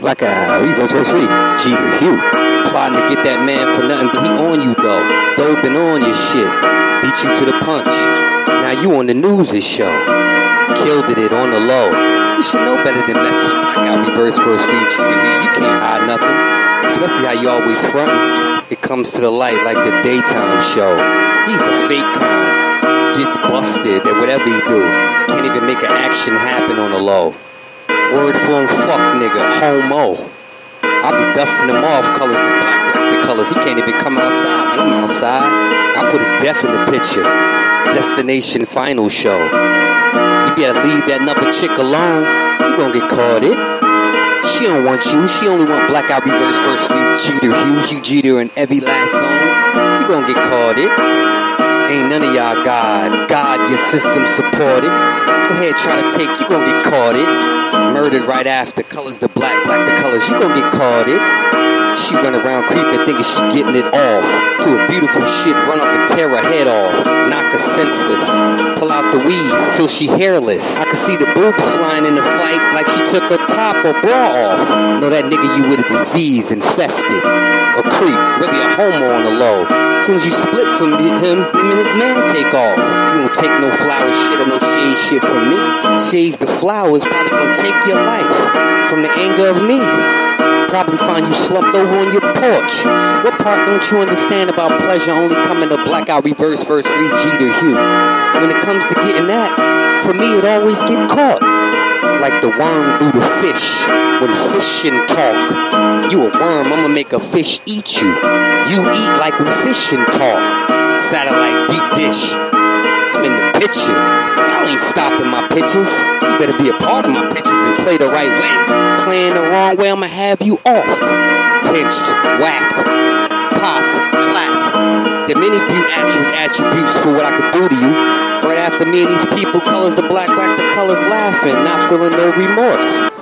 Black eye, reverse, verse three. Jeter Hugh. Plotting to get that man for nothing, but he on you though. Though been on your shit. Beat you to the punch. Now you on the news this show. Killed it on the low. You should know better than mess with black eye, reverse, first three. Jeter Hugh. You can't hide nothing. Especially how you always frontin'. It comes to the light like the daytime show. He's a fake kind. Gets busted at whatever he do. Can't even make an action happen on the low. Word form fuck nigga, homo. I be dusting him off, colors the black, black the colors. He can't even come outside when I'm outside. I put his death in the picture. Destination final show. You better leave that another chick alone. You gonna get caught it. She don't want you. She only want black out reverse first street Jeter, Hugh, Hugh Jeter, and every last song. You gonna get caught it. Ain't none of y'all God. God, your system supported. Go ahead, try to take. You gonna get caught it murdered right after. Colors the black, black the colors. You gonna get caught it. She run around creeping, thinking she getting it off. To a beautiful shit, run up and tear her head off. Knock her senseless. Pull out the weed till she hairless. I can see the boobs flying in the flight like she took her top or bra off. Know that nigga you with a disease infested. A creep, really a homo on the low. As Soon as you split from him and his man take off. You don't take no flower shit or no shade shit from me. Shades the flowers probably gonna take your life from the anger of me. Probably find you slumped over on your porch. What part don't you understand about pleasure only coming to blackout reverse first free Jeter Hugh? When it comes to getting that, for me it always get caught. Like the worm do the fish when fishing talk. You a worm, I'ma make a fish eat you. You eat like when fishing talk. Satellite deep dish. I'm in the picture. Y'all ain't stopping my pitches. You better be a part of my pitches and play the right way. Playing the wrong way, I'ma have you off. Pinched, whacked, popped, clapped. The many beaut attributes, attributes for what I could do to you. Right after me and these people, colors the black, black, the colors laughing, not feeling no remorse.